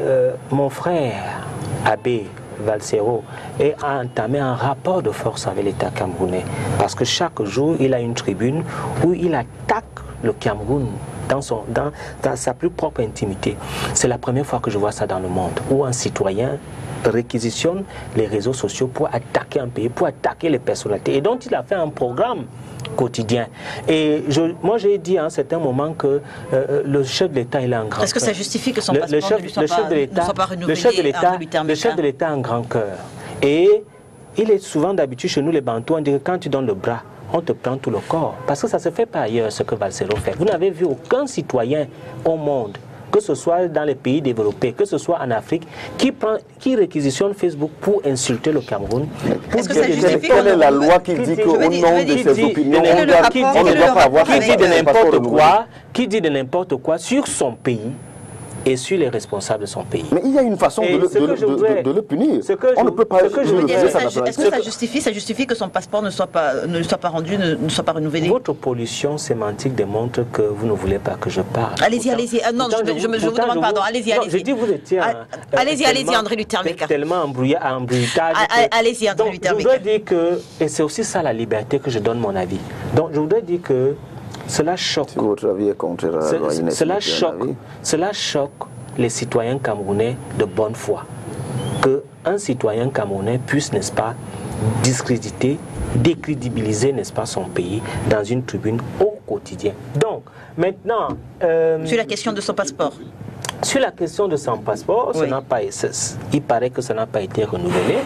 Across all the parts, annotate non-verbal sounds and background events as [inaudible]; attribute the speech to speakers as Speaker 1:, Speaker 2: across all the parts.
Speaker 1: euh, mon frère Abbé Valsero a entamé un rapport de force avec l'État camerounais. Parce que chaque jour, il a une tribune où il attaque le Cameroun dans, son, dans, dans sa plus propre intimité. C'est la première fois que je vois ça dans le monde, où un citoyen réquisitionne les réseaux sociaux pour attaquer un pays, pour attaquer les personnalités. Et donc il a fait un programme quotidien. Et je, moi, j'ai dit à un certain moment que euh, le chef de l'État, il a un grand
Speaker 2: Est-ce que ça justifie que son
Speaker 1: le,
Speaker 2: passeport
Speaker 1: le chef,
Speaker 2: ne
Speaker 1: le chef
Speaker 2: pas,
Speaker 1: de l'État,
Speaker 2: ne soit pas
Speaker 1: le
Speaker 2: renouvelé
Speaker 1: chef de
Speaker 2: à
Speaker 1: l'État, le chef de l'État a un grand cœur. Et il est souvent d'habitude chez nous les Bantous, on dit que quand tu donnes le bras, on te prend tout le corps. Parce que ça se fait pas ailleurs ce que Valsero fait. Vous n'avez vu aucun citoyen au monde que ce soit dans les pays développés, que ce soit en Afrique, qui, prend, qui réquisitionne Facebook pour insulter le Cameroun. pour
Speaker 2: Est-ce que ça justifie
Speaker 3: Quelle est la loi qui dit qu'au nom de ses opinions, on ne doit pas avoir
Speaker 1: qui dit de n'importe quoi, qui dit de n'importe quoi sur son pays et sur les responsables de son pays.
Speaker 3: Mais il y a une façon de le,
Speaker 1: ce que
Speaker 3: de-
Speaker 1: je
Speaker 3: de-
Speaker 1: voudrais-
Speaker 3: de le punir.
Speaker 1: ce que
Speaker 3: On
Speaker 1: je-
Speaker 3: ne peut pas
Speaker 1: ce que je dire,
Speaker 2: Est-ce que ça- est-ce
Speaker 3: nationalité.
Speaker 2: que ça justifie, ça justifie que son passeport ne soit pas, ne soit pas rendu, ne, ne soit pas renouvelé?
Speaker 1: Votre pollution sémantique démontre que vous ne voulez pas que je parle.
Speaker 2: Allez-y, allez-y. Ah, non,
Speaker 1: pourtant,
Speaker 2: je je je vous demande pardon. Allez-y, allez-y.
Speaker 1: J'ai dit vous étiez.
Speaker 2: Ah,
Speaker 1: euh,
Speaker 2: allez-y, allez-y,
Speaker 1: tellement-
Speaker 2: André Luther Meka.
Speaker 1: Tellement embrouillé, embrouillage.
Speaker 2: Ah,
Speaker 1: que-
Speaker 2: allez-y, André
Speaker 1: Donc,
Speaker 2: Luther
Speaker 1: Je voudrais dire que, et c'est aussi ça la liberté que je donne mon avis. Donc, je voudrais dire que cela choque.
Speaker 3: Si votre avis est contraire à la
Speaker 1: Ce-
Speaker 3: loi, il n'est
Speaker 1: cela choque,
Speaker 3: avis.
Speaker 1: cela choque les citoyens camerounais de bonne foi. Que un citoyen camerounais puisse, n'est-ce pas, discréditer, décrédibiliser, n'est-ce pas, son pays dans une tribune au quotidien. Donc, maintenant, euh,
Speaker 2: Sur la question de son passeport.
Speaker 1: sur la question de son passeport, ça
Speaker 2: Oui.
Speaker 1: n'a pas, il paraît que ça n'a pas été renouvelé,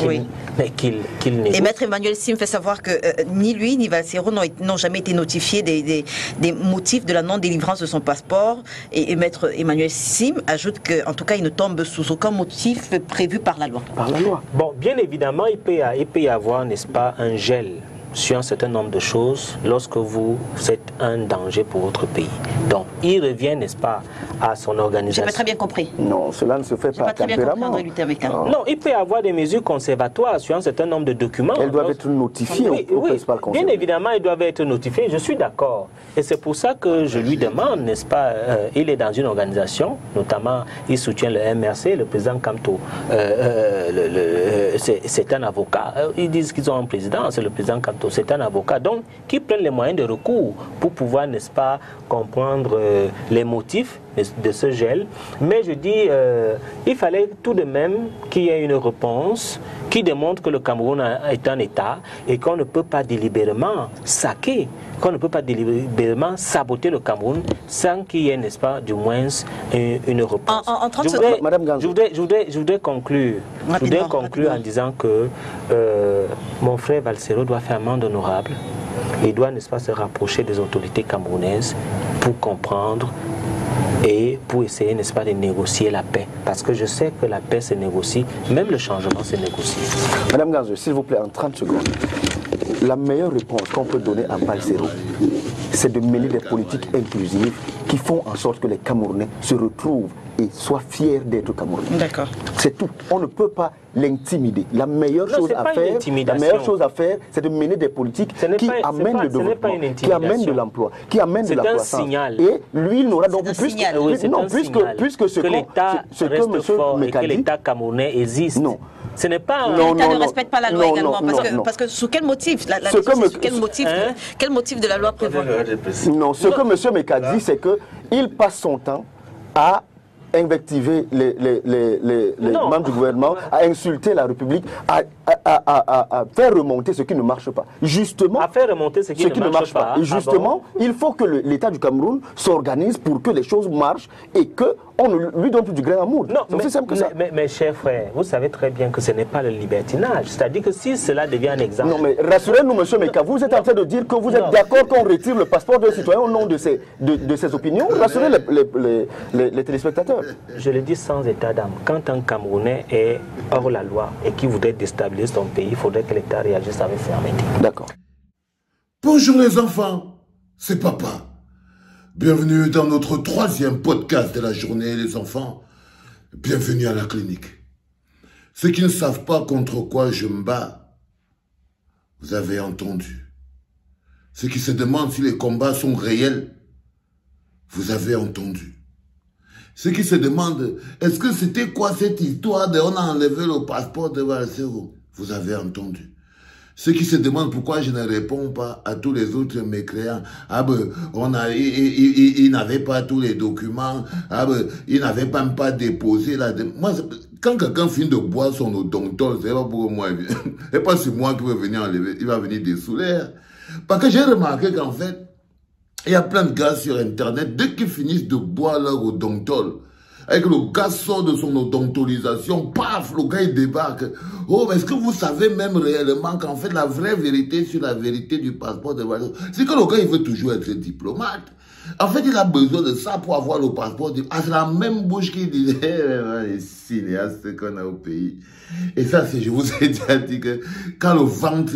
Speaker 1: qu'il
Speaker 2: Oui.
Speaker 1: mais qu'il qu'il
Speaker 2: Et. Maître Emmanuel Sim fait savoir que euh, ni lui ni Valsero n'ont jamais été notifiés des, des- des motifs de la non-délivrance de son passeport. Et, et Maître Emmanuel Sim ajoute qu'en tout cas, il ne tombe sous aucun motif prévu par la loi.
Speaker 3: Par la loi.
Speaker 1: Bon, bien évidemment, il peut, il peut y avoir, n'est-ce pas, un gel sur un certain nombre de choses lorsque vous êtes un danger pour votre pays. Donc, il revient, n'est-ce pas, à son
Speaker 2: J'ai
Speaker 1: organisation.
Speaker 2: pas très bien compris.
Speaker 3: Non, cela ne se fait pas
Speaker 2: pas très bien compris.
Speaker 3: Non.
Speaker 1: Non, il peut y avoir des mesures conservatoires sur un certain nombre de documents.
Speaker 3: Elles doivent être notifiées
Speaker 1: Oui,
Speaker 3: au, au
Speaker 1: oui,
Speaker 3: principal
Speaker 1: bien évidemment, ils doivent être notifiés, je suis d'accord. Et c'est pour ça que je lui demande, n'est-ce pas, euh, il est dans une organisation, notamment, il soutient le MRC, le président Kamto, euh, euh, le- le- euh, c'est un avocat. Ils disent qu'ils ont un président, c'est le président Kamto, c'est un avocat. Donc, qui prennent les moyens de recours pour pouvoir, n'est-ce pas, comprendre euh, les motifs de, ce gel. Mais je dis, euh, il fallait tout de même qu'il y ait une réponse qui démontre que le Cameroun a- est un État et qu'on ne peut pas délibérément saquer, qu'on ne peut pas délibérément saboter le Cameroun sans qu'il y ait, n'est-ce pas, du moins une, réponse.
Speaker 2: En- en- en 30
Speaker 1: je, voudrais,
Speaker 3: Madame
Speaker 1: je, voudrais, je, voudrais, je voudrais conclure, je voudrais
Speaker 2: Rapidement,
Speaker 1: conclure en disant que euh, mon frère Valsero doit faire amende honorable. Il doit, n'est-ce pas, se rapprocher des autorités camerounaises pour comprendre et pour essayer, n'est-ce pas, de négocier la paix. Parce que je sais que la paix se négocie, même le changement se négocie.
Speaker 3: Madame Gazeux, s'il vous plaît, en 30 secondes. La meilleure réponse qu'on peut donner à Balsero, c'est de mener des politiques inclusives qui font en sorte que les Camerounais se retrouvent et soient fiers d'être Camerounais.
Speaker 2: D'accord.
Speaker 3: C'est tout. On ne peut pas l'intimider. La meilleure
Speaker 1: Non,
Speaker 3: chose à faire, la meilleure chose à faire, c'est de mener des politiques
Speaker 1: Ce n'est
Speaker 3: qui
Speaker 1: pas-
Speaker 3: amènent
Speaker 1: pas- pas
Speaker 3: qui amènent de l'emploi, qui amènent de
Speaker 1: C'est
Speaker 3: la
Speaker 1: un
Speaker 3: croissance.
Speaker 1: signal.
Speaker 3: Et lui, il n'aura donc plus,
Speaker 2: signal.
Speaker 1: Oui,
Speaker 3: non,
Speaker 1: un
Speaker 3: puisque,
Speaker 1: signal
Speaker 3: puisque ce
Speaker 1: que
Speaker 3: ce- ce que
Speaker 1: reste
Speaker 3: M.
Speaker 1: fort et que l'État camerounais existe.
Speaker 3: Non.
Speaker 1: Ce n'est pas un-
Speaker 3: Non,
Speaker 2: L'État
Speaker 3: non,
Speaker 2: ne
Speaker 3: non.
Speaker 2: respecte pas la loi
Speaker 3: Non,
Speaker 2: également.
Speaker 3: non,
Speaker 2: parce,
Speaker 3: non,
Speaker 2: que,
Speaker 3: non.
Speaker 2: parce que sous quel motif la, la
Speaker 3: que me-
Speaker 2: sous quel motif,
Speaker 1: Hein?
Speaker 2: quel motif de la loi prévoit?
Speaker 3: Non, ce que M. Meka dit, c'est qu'il passe son temps à invectiver les, les- les- les- membres du gouvernement, à insulter la République, à, à- à- à- à faire remonter ce qui ne marche pas. Justement,
Speaker 1: à faire remonter ce qui,
Speaker 3: ce qui ne marche pas.
Speaker 1: Ah
Speaker 3: Et justement,
Speaker 1: bon
Speaker 3: il faut que l'État du Cameroun s'organise pour que les choses marchent et qu'on ne lui donne plus du grain à moudre.
Speaker 1: Non,
Speaker 3: C'est
Speaker 1: mais,
Speaker 3: simple que ça.
Speaker 1: mais- mais- mes chers frères, vous savez très bien que ce n'est pas le libertinage. C'est-à-dire que si cela devient un exemple.
Speaker 3: Non, mais rassurez-nous, monsieur Meka, vous êtes en train de dire que vous êtes d'accord qu'on retire le passeport d'un citoyen au nom de ses, de, de ses opinions? Rassurez les, les- les- les- les téléspectateurs.
Speaker 1: Je le dis sans état d'âme. Quand un Camerounais est hors la loi et qui voudrait déstabiliser son pays, il faudrait que l'État réagisse avec fermeté.
Speaker 3: D'accord.
Speaker 4: Bonjour les enfants, c'est papa. Bienvenue dans notre troisième podcast de la journée, les enfants. Bienvenue à la clinique. Ceux qui ne savent pas contre quoi je me bats, vous avez entendu. Ceux qui se demandent si les combats sont réels, vous avez entendu. ceux qui se demandent, est-ce que c'était quoi cette histoire de on a enlevé le passeport de Valsero? Vous avez entendu. Ceux qui se demandent pourquoi je ne réponds pas à tous les autres mécréants. Ah ben, on a, ils, n'avaient pas tous les documents. Ah ben, ils n'avaient même pas déposé la... Moi, quand quelqu'un finit de boire son odontol, c'est pas pour moi. [laughs] C'est pas sur moi qui va venir enlever. Il va venir dessouler. Parce que j'ai remarqué qu'en fait, il y a plein de gars sur Internet, dès qu'ils finissent de boire leur odontol, avec le gars sort de son odontolisation, paf, le gars il débarque. Oh, mais est-ce que vous savez même réellement qu'en fait la vraie vérité sur la vérité du passeport de voyage, c'est que le gars il veut toujours être diplomate. En fait, il a besoin de ça pour avoir le passeport. Ah, c'est la même bouche qui disait [laughs] les cinéastes qu'on a au pays. Et ça, c'est, je vous ai dit que quand le ventre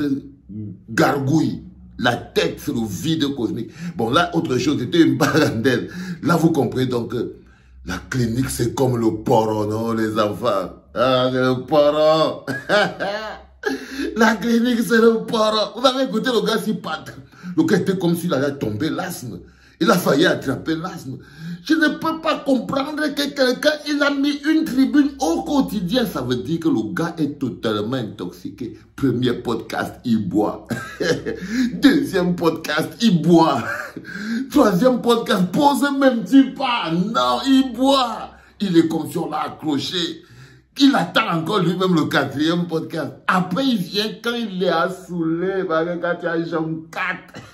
Speaker 4: gargouille, la tête, c'est le vide cosmique. Bon, là, autre chose, c'était une parenthèse. Là, vous comprenez donc que la clinique, c'est comme le poron, non, les enfants? Ah, c'est le poron [laughs] La clinique, c'est le poron Vous avez écouté le gars si pâte. Le gars était comme s'il allait tomber l'asthme. Il a failli attraper l'asthme. Je ne peux pas comprendre que quelqu'un, il a mis une tribune au quotidien. Ça veut dire que le gars est totalement intoxiqué. Premier podcast, il boit. [laughs] Deuxième podcast, il boit. Troisième podcast, pose même pas. Non, il boit. Il est comme si on l'a accroché. Il attend encore lui-même le quatrième podcast. Après, il vient quand il est assoulé. Quand tu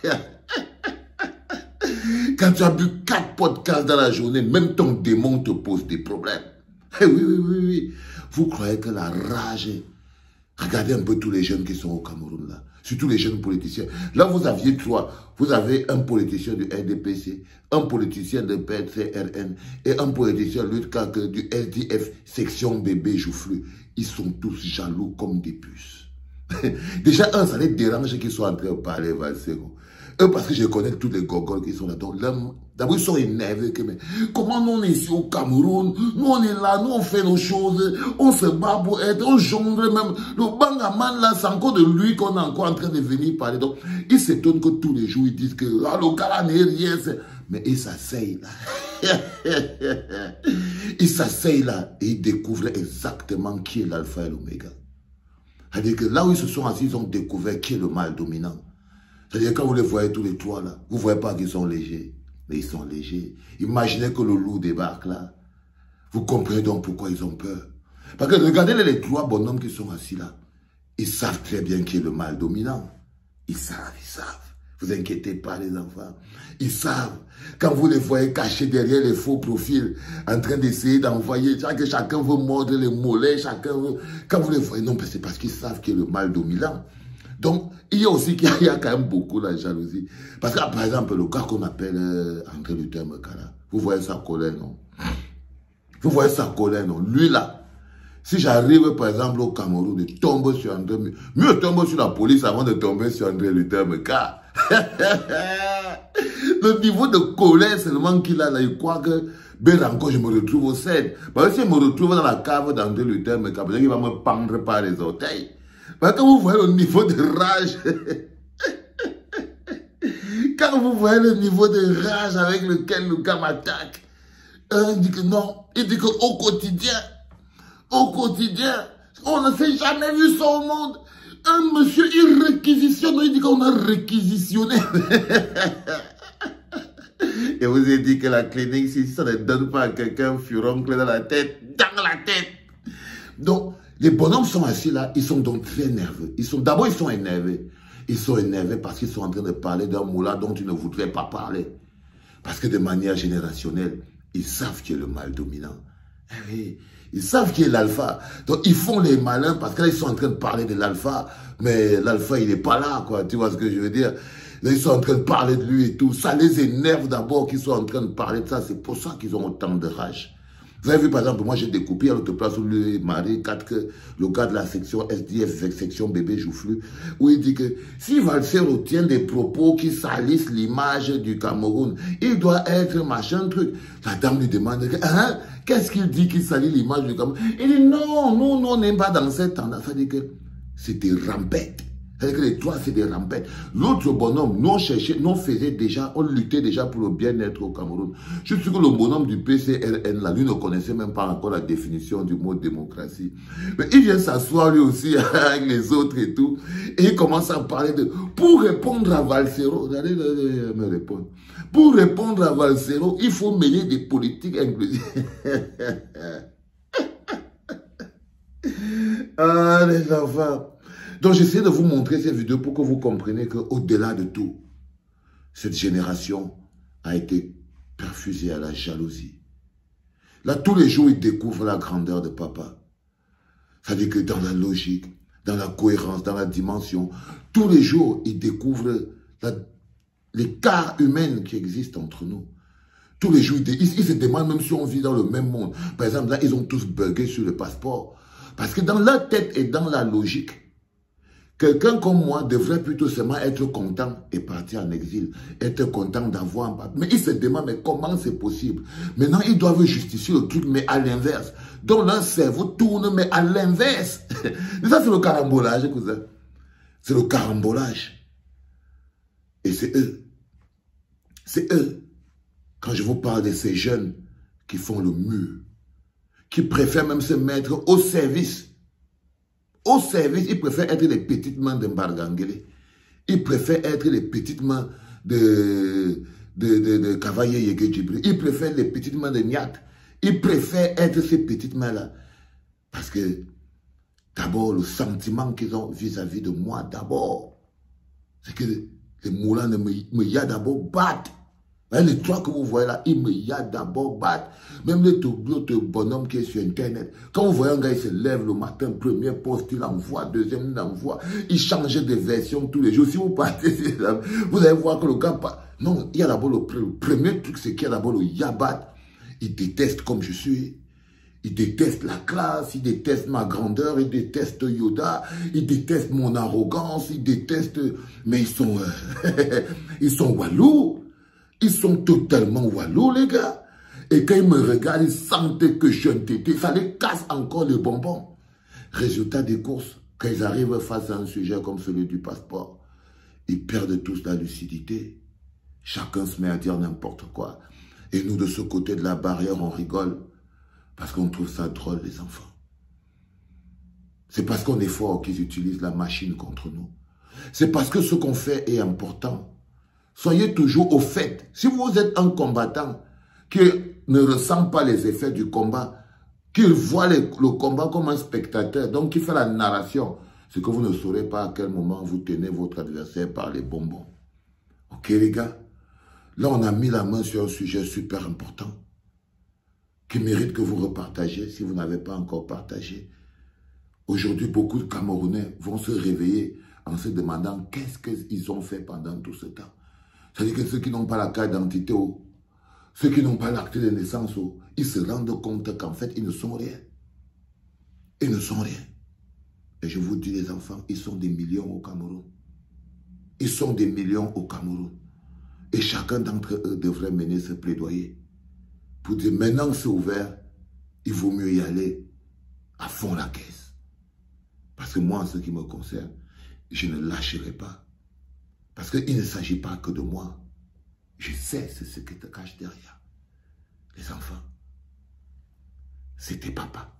Speaker 4: 4. [laughs] Quand tu as bu quatre podcasts dans la journée, même ton démon te pose des problèmes. Eh oui, oui, oui, oui. Vous croyez que la rage... Regardez un peu tous les jeunes qui sont au Cameroun là. Surtout les jeunes politiciens. Là, vous aviez trois. Vous avez un politicien du RDPC, un politicien de PCRN et un politicien du SDF, section bébé joufflu. Ils sont tous jaloux comme des puces. [laughs] Déjà, un, ça les dérange qu'ils soient en train de parler. Parce que je connais tous les gogoles qui sont là. Donc, d'abord, ils sont énervés. Comment nous, on est ici au Cameroun? Nous, on est là, nous, on fait nos choses. On se bat pour être, on jongle même. Le Bangaman, là, c'est encore de lui qu'on est encore en train de venir parler. Donc, ils s'étonnent que tous les jours, ils disent que ah, le gars n'est rien. Mais ils s'asseyent là. [laughs] ils s'asseyent là et ils découvrent exactement qui est l'alpha et l'oméga. C'est-à-dire que là où ils se sont assis, ils ont découvert qui est le mal dominant. C'est-à-dire quand vous les voyez tous les trois là, vous ne voyez pas qu'ils sont légers. Mais ils sont légers. Imaginez que le loup débarque là. Vous comprenez donc pourquoi ils ont peur. Parce que regardez les trois bonhommes qui sont assis là. Ils savent très bien qui est le mal dominant. Ils savent, ils savent. Vous inquiétez pas les enfants. Ils savent. Quand vous les voyez cachés derrière les faux profils, en train d'essayer d'envoyer, que chacun veut mordre les mollets, chacun veut... Quand vous les voyez, non, c'est parce qu'ils savent qui est le mal dominant. Donc, il y a aussi qu'il y, a quand même beaucoup la jalousie. Parce que, par exemple, le gars qu'on appelle euh, André Luther Mekala, vous voyez sa colère, non? Vous voyez sa colère, non? Lui, là, si j'arrive, par exemple, au Cameroun, de tomber sur André, mieux tomber sur la police avant de tomber sur André Luther Mekala. [laughs] le niveau de colère seulement qu'il a là, il croit que ben encore je me retrouve au Sède. Parce que si je me retrouve dans la cave d'André Luther Mekala, peut-être qu'il va me pendre par les orteils. Quand vous voyez le niveau de rage, [laughs] quand vous voyez le niveau de rage avec lequel le gars m'attaque, il dit que non, il dit qu'au quotidien, au quotidien, on ne s'est jamais vu ça au monde. Un monsieur, il réquisitionne, il dit qu'on a réquisitionné. [laughs] Et vous avez dit que la clinique, si ça ne donne pas à quelqu'un un furoncle dans la tête, dans la tête. Donc, les bonhommes sont assis là, ils sont donc très nerveux. D'abord, ils sont énervés. Ils sont énervés parce qu'ils sont en train de parler d'un mot-là dont ils ne voudraient pas parler. Parce que de manière générationnelle, ils savent qui est le mal dominant. Eh ils savent qui est l'alpha. Donc, ils font les malins parce que là, ils sont en train de parler de l'alpha. Mais l'alpha, il n'est pas là, quoi. Tu vois ce que je veux dire? Là, ils sont en train de parler de lui et tout. Ça les énerve d'abord qu'ils soient en train de parler de ça. C'est pour ça qu'ils ont autant de rage. Vous avez vu, par exemple, moi j'ai découpé à l'autre place où le mari, le gars de la section SDF, section bébé joufflu, où il dit que si Valser retient des propos qui salissent l'image du Cameroun, il doit être machin truc. La dame lui demande, hein, qu'est-ce qu'il dit qui salit l'image du Cameroun? Il dit non, non, non, on n'est pas dans cette tendance. Ça dit que c'est des rampettes. C'est que les trois, c'est des rampettes. L'autre bonhomme, nous, on cherchait, nous, on faisait déjà, on luttait déjà pour le bien-être au Cameroun. Je suis sûr que le bonhomme du PCRN, là, lui ne connaissait même pas encore la définition du mot démocratie. Mais il vient s'asseoir lui aussi [laughs] avec les autres et tout. Et il commence à parler de, pour répondre à Valsero, allez me répondre. Pour répondre à Valsero, il faut mener des politiques inclusives. [laughs] ah, les enfants. Donc j'essaie de vous montrer cette vidéo pour que vous compreniez qu'au-delà de tout, cette génération a été perfusée à la jalousie. Là, tous les jours, ils découvrent la grandeur de papa. C'est-à-dire que dans la logique, dans la cohérence, dans la dimension, tous les jours, ils découvrent l'écart humain qui existe entre nous. Tous les jours, ils, se demandent même si on vit dans le même monde. Par exemple, là, ils ont tous bugué sur le passeport. Parce que dans leur tête et dans la logique, Quelqu'un comme moi devrait plutôt seulement être content et partir en exil, être content d'avoir Mais il se demande, mais comment c'est possible? Maintenant, ils doivent justifier le truc, mais à l'inverse. Donc leur cerveau tourne, mais à l'inverse. [laughs] Ça, c'est le carambolage, cousin. C'est le carambolage. Et c'est eux. C'est eux. Quand je vous parle de ces jeunes qui font le mur, qui préfèrent même se mettre au service au service, il préfère être les petites mains de Mbargangele. Il préfère être les petites mains de, de, de, de Cavalier Il préfère les petites mains de Niat. Il préfère être ces petites mains-là. Parce que, d'abord, le sentiment qu'ils ont vis-à-vis de moi, d'abord, c'est que les moulins me, me y a d'abord battent. Les trois que vous voyez là, il me y a d'abord battre. Même l'autre bonhomme qui est sur Internet. Quand vous voyez un gars, il se lève le matin, premier poste, il envoie, deuxième, il envoie. Il change de version tous les jours. Si vous partez, vous allez voir que le gars... Non, il y a d'abord le, premier truc, c'est qu'il y a d'abord le yabat. Il déteste comme je suis. Il déteste la classe, il déteste ma grandeur, il déteste Yoda, il déteste mon arrogance, il déteste... Mais ils sont... Euh, [laughs] ils sont walous. Ils sont totalement walous, les gars. Et quand ils me regardent, ils sentent que je tété. Ça les casse encore les bonbons. Résultat des courses, quand ils arrivent face à un sujet comme celui du passeport, ils perdent tous la lucidité. Chacun se met à dire n'importe quoi. Et nous, de ce côté de la barrière, on rigole. Parce qu'on trouve ça drôle, les enfants. C'est parce qu'on est fort qu'ils utilisent la machine contre nous. C'est parce que ce qu'on fait est important. Soyez toujours au fait. Si vous êtes un combattant qui ne ressent pas les effets du combat, qui voit le combat comme un spectateur, donc qui fait la narration, c'est que vous ne saurez pas à quel moment vous tenez votre adversaire par les bonbons. Ok les gars? Là, on a mis la main sur un sujet super important qui mérite que vous repartagez si vous n'avez pas encore partagé. Aujourd'hui, beaucoup de Camerounais vont se réveiller en se demandant qu'est-ce qu'ils ont fait pendant tout ce temps. C'est-à-dire que ceux qui n'ont pas la carte d'identité, oh, ceux qui n'ont pas l'acte de naissance, oh, ils se rendent compte qu'en fait, ils ne sont rien. Ils ne sont rien. Et je vous dis, les enfants, ils sont des millions au Cameroun. Ils sont des millions au Cameroun. Et chacun d'entre eux devrait mener ce plaidoyer pour dire maintenant c'est ouvert, il vaut mieux y aller à fond la caisse. Parce que moi, en ce qui me concerne, je ne lâcherai pas. Parce qu'il ne s'agit pas que de moi. Je sais ce qui te cache derrière. Les enfants, c'était papa.